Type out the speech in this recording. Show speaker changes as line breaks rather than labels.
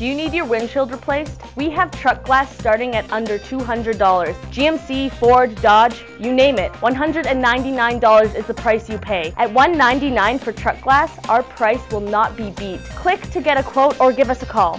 Do you need your windshield replaced? We have truck glass starting at under $200. GMC, Ford, Dodge, you name it. $199 is the price you pay. At $199 for truck glass, our price will not be beat. Click to get a quote or give us a call.